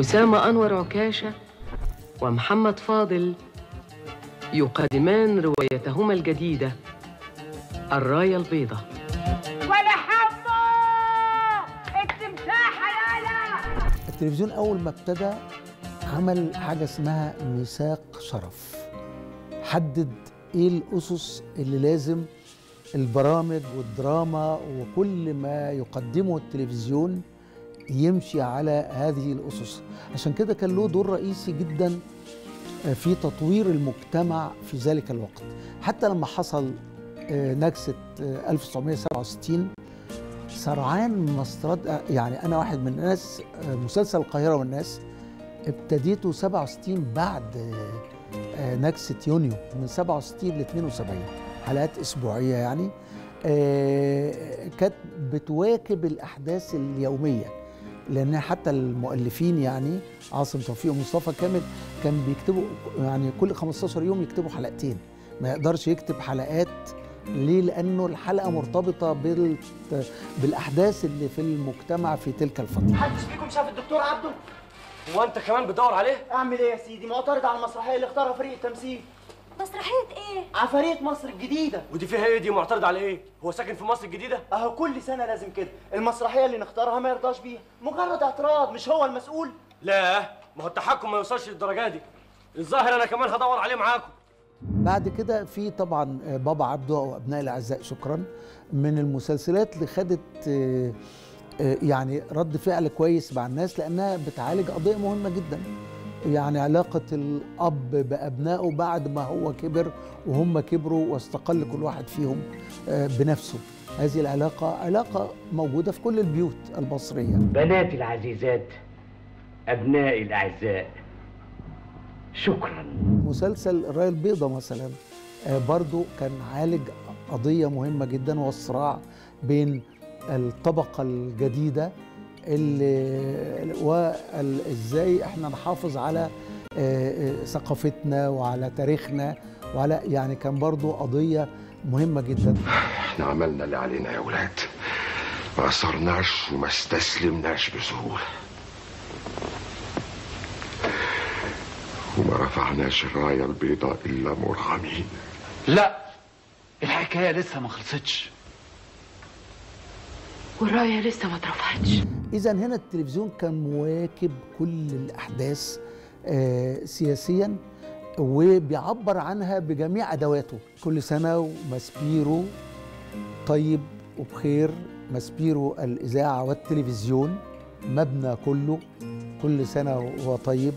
أسامة أنور عكاشة ومحمد فاضل يقدمان روايتهما الجديدة الراية البيضاء. ولا حمو التمساح يا لا التلفزيون أول ما ابتدى عمل حاجة اسمها ميثاق شرف. حدد إيه الأسس اللي لازم البرامج والدراما وكل ما يقدمه التلفزيون يمشي على هذه الأسس. عشان كده كان له دور رئيسي جدا في تطوير المجتمع في ذلك الوقت. حتى لما حصل آه، نكسة آه، 1967 سرعان مسطرات يعني أنا واحد من الناس آه، مسلسل القاهرة والناس ابتديته 67 بعد آه، آه، نكسة يونيو من 67 ل 72 حلقات أسبوعية يعني. آه، كانت بتواكب الأحداث اليومية. لأن حتى المؤلفين يعني عاصم توفيق ومصطفى كامل كان بيكتبوا يعني كل 15 يوم يكتبوا حلقتين. ما يقدرش يكتب حلقات ليه؟ لأنه الحلقة مرتبطة بال... بالأحداث اللي في المجتمع في تلك الفترة. محدش فيكم شاف الدكتور عبده؟ هو أنت كمان بتدور عليه؟ أعمل إيه يا سيدي؟ معترض على المسرحية اللي اختارها فريق التمثيل. مسرحية إيه؟ عفاريت مصر الجديدة. ودي فيها إيه؟ دي معترض على إيه؟ هو ساكن في مصر الجديدة؟ اهو كل سنة لازم كده. المسرحية اللي نختارها ما يرضاش بيها. مجرد اعتراض مش هو المسؤول؟ لا ما هو التحكم ما يوصلش للدرجة دي. الظاهر أنا كمان هدور عليه معاكم. بعد كده في طبعا آه، بابا عبده أو أبناء الأعزاء شكرا من المسلسلات اللي خدت آه، آه، يعني رد فعل كويس مع الناس لأنها بتعالج قضية مهمة جدا. يعني علاقة الأب بأبنائه بعد ما هو كبر وهم كبروا واستقل كل واحد فيهم آه، بنفسه. هذه العلاقة علاقة موجودة في كل البيوت المصرية. بناتي العزيزات أبنائي الأعزاء شكرا. مسلسل الراية البيضاء مثلا آه، برضو كان عالج قضية مهمة جدا والصراع بين الطبقة الجديدة اللي وازاي إحنا نحافظ على آه، آه، ثقافتنا وعلى تاريخنا وعلى يعني كان برضو قضية مهمة جدا. إحنا عملنا اللي علينا يا ولاد. ما أصرناش وما استسلمناش بسهولة. وما رفعناش الراية البيضاء إلا مرغمين لا الحكاية لسه ما خلصتش. والراية لسه ما اترفعتش. إذا هنا التلفزيون كان مواكب كل الأحداث آه، سياسيا وبيعبر عنها بجميع أدواته. كل سنة ومسبيرو طيب وبخير مسبيرو الإذاعة والتلفزيون مبنى كله كل سنة وهو طيب.